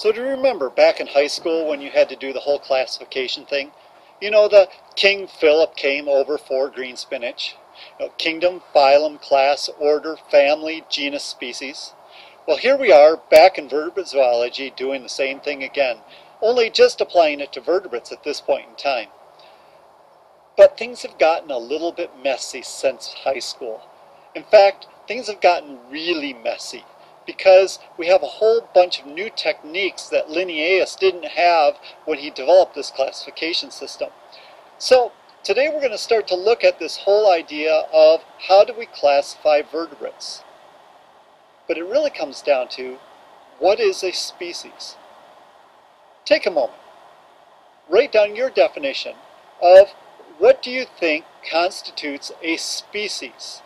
So do you remember back in high school when you had to do the whole classification thing? You know, the King Philip came over for green spinach. You know, kingdom, phylum, class, order, family, genus, species. Well, here we are back in vertebrate zoology doing the same thing again, only just applying it to vertebrates at this point in time. But things have gotten a little bit messy since high school. In fact, things have gotten really messy because we have a whole bunch of new techniques that Linnaeus didn't have when he developed this classification system. So today we're going to start to look at this whole idea of how do we classify vertebrates. But it really comes down to what is a species? Take a moment. Write down your definition of what do you think constitutes a species?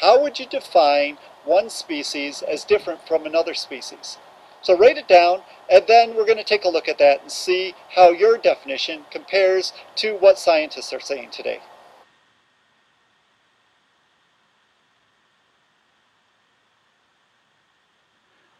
How would you define one species as different from another species. So write it down, and then we're going to take a look at that and see how your definition compares to what scientists are saying today.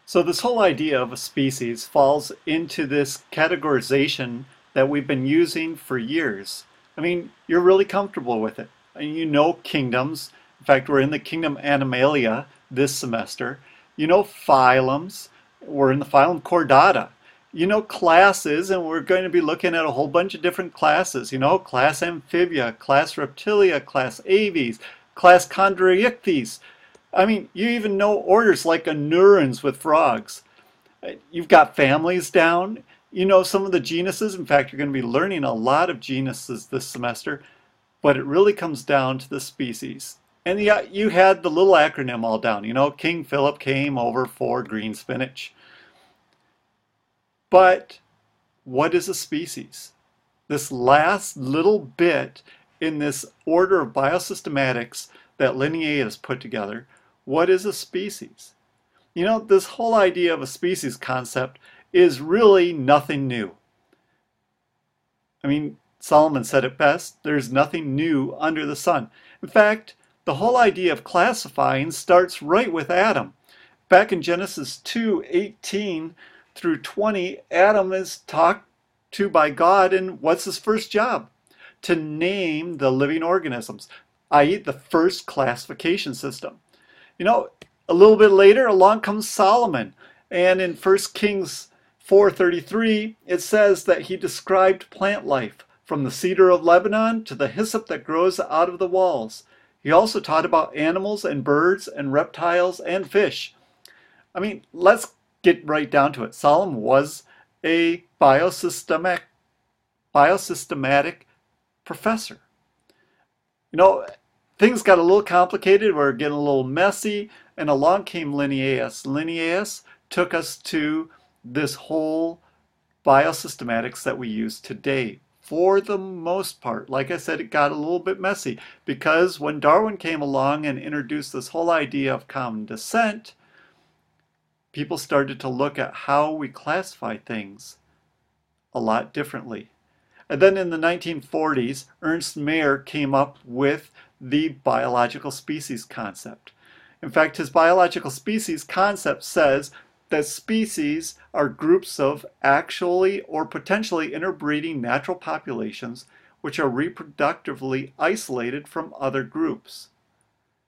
So this whole idea of a species falls into this categorization that we've been using for years. I mean, you're really comfortable with it. And you know kingdoms. In fact, we're in the kingdom Animalia, this semester. You know phylums. We're in the phylum Chordata. You know classes, and we're going to be looking at a whole bunch of different classes. You know, class Amphibia, class Reptilia, class Aves, class Chondrichthyes. I mean, you even know orders like Anurans with frogs. You've got families down. You know some of the genuses. In fact, you're going to be learning a lot of genuses this semester. But it really comes down to the species. And yeah, you had the little acronym all down. You know, King Philip came over for green spinach. But what is a species? This last little bit in this order of biosystematics that Linnaeus put together, what is a species? You know, this whole idea of a species concept is really nothing new. I mean, Solomon said it best, there's nothing new under the sun. In fact, the whole idea of classifying starts right with Adam. Back in Genesis 2 18 through 20, Adam is talked to by God, and what's his first job? To name the living organisms, i.e., the first classification system. You know, a little bit later, along comes Solomon, and in 1 Kings 4:33, it says that he described plant life from the cedar of Lebanon to the hyssop that grows out of the walls. He also taught about animals and birds and reptiles and fish. I mean, let's get right down to it. Solomon was a biosystemic, biosystematic professor. You know, things got a little complicated, we're getting a little messy, and along came Linnaeus. Linnaeus took us to this whole biosystematics that we use today for the most part. Like I said, it got a little bit messy because when Darwin came along and introduced this whole idea of common descent, people started to look at how we classify things a lot differently. And then in the 1940s, Ernst Mayr came up with the biological species concept. In fact, his biological species concept says that species are groups of actually or potentially interbreeding natural populations which are reproductively isolated from other groups.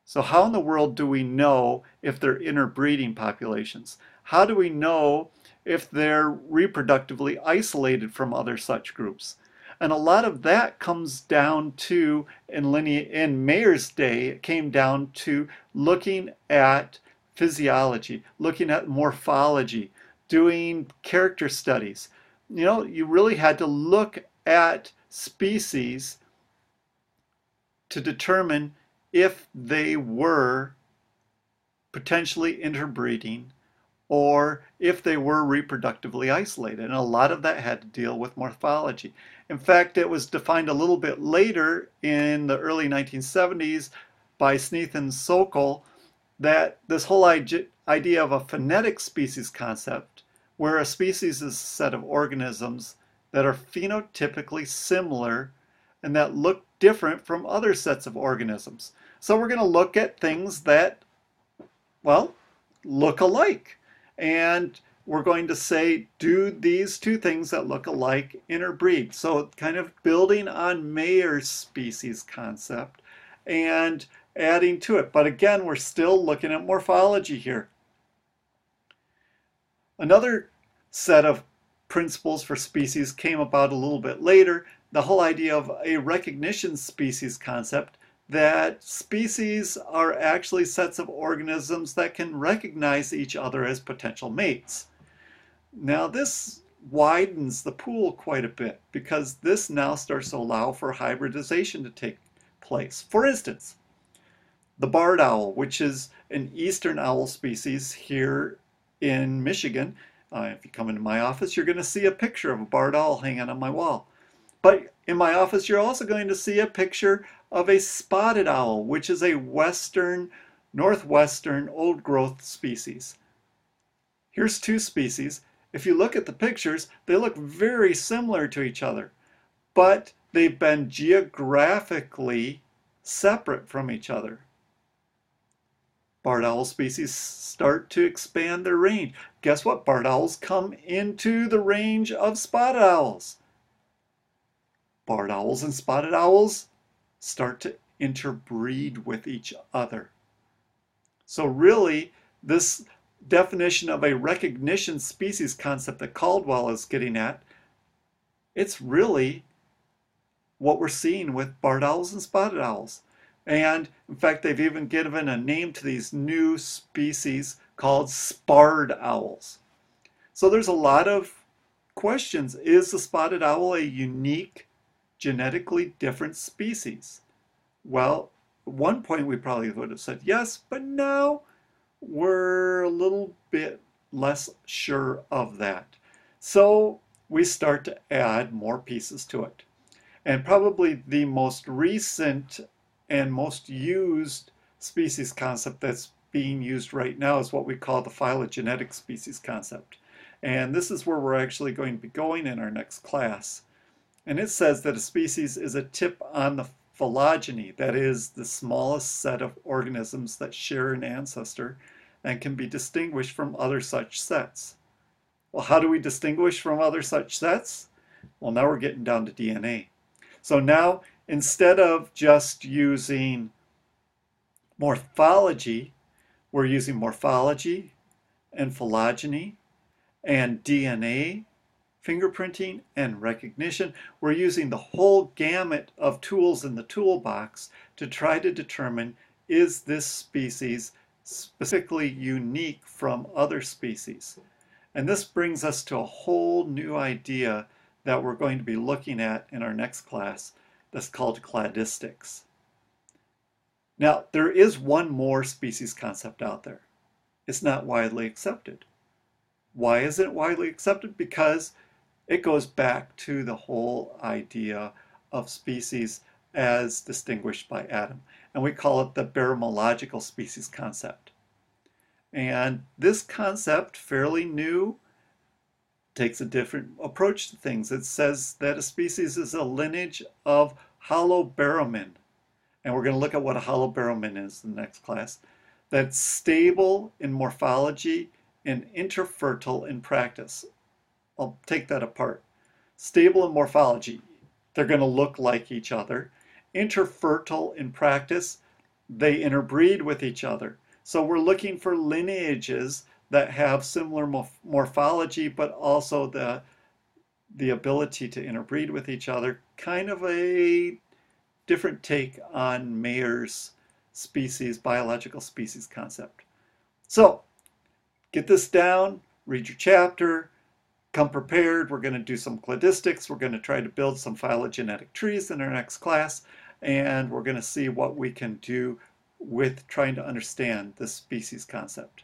So how in the world do we know if they're interbreeding populations? How do we know if they're reproductively isolated from other such groups? And a lot of that comes down to, in, Linne- in Mayr's day, it came down to looking at physiology, looking at morphology, doing character studies. You know, you really had to look at species to determine if they were potentially interbreeding or if they were reproductively isolated. And a lot of that had to deal with morphology. In fact, it was defined a little bit later in the early 1970s by Sneath and Sokal that this whole idea of a phenetic species concept, where a species is a set of organisms that are phenotypically similar and that look different from other sets of organisms. So we're going to look at things that, well, look alike. And we're going to say, do these two things that look alike interbreed? So kind of building on Mayr's species concept and adding to it. But again, we're still looking at morphology here. Another set of principles for species came about a little bit later, the whole idea of a recognition species concept that species are actually sets of organisms that can recognize each other as potential mates. Now this widens the pool quite a bit because this now starts to allow for hybridization to take place. For instance, the barred owl, which is an eastern owl species here in Michigan. Uh, if you come into my office, you're going to see a picture of a barred owl hanging on my wall. But in my office, you're also going to see a picture of a spotted owl, which is a western, northwestern old growth species. Here's two species. If you look at the pictures, they look very similar to each other, but they've been geographically separate from each other. Barred owl species start to expand their range. Guess what? Barred owls come into the range of spotted owls. Barred owls and spotted owls start to interbreed with each other. So really, this definition of a recognition species concept that Caldwell is getting at, it's really what we're seeing with barred owls and spotted owls. And in fact, they've even given a name to these new species called sparred owls. So there's a lot of questions. Is the spotted owl a unique, genetically different species? Well, at one point we probably would have said yes, but now we're a little bit less sure of that. So we start to add more pieces to it. And probably the most recent and most used species concept that's being used right now is what we call the phylogenetic species concept. And this is where we're actually going to be going in our next class. And it says that a species is a tip on the phylogeny, that is, the smallest set of organisms that share an ancestor and can be distinguished from other such sets. Well, how do we distinguish from other such sets? Well, now we're getting down to DNA. So now instead of just using morphology, we're using morphology and phylogeny and DNA, fingerprinting and recognition. We're using the whole gamut of tools in the toolbox to try to determine is this species specifically unique from other species. And this brings us to a whole new idea that we're going to be looking at in our next class, that's called cladistics. Now, there is one more species concept out there. It's not widely accepted. Why isn't it widely accepted? Because it goes back to the whole idea of species as distinguished by Adam. And we call it the baraminological species concept. And this concept, fairly new, takes a different approach to things. It says that a species is a lineage of holobaramin. And we're going to look at what a hollow holobaramin is in the next class. That's stable in morphology and interfertile in practice. I'll take that apart. Stable in morphology, they're going to look like each other. Interfertile in practice, they interbreed with each other. So we're looking for lineages that have similar morphology, but also the, the ability to interbreed with each other. Kind of a different take on Mayr's species, biological species concept. So, get this down, read your chapter, come prepared. We're going to do some cladistics. We're going to try to build some phylogenetic trees in our next class, and we're going to see what we can do with trying to understand the species concept.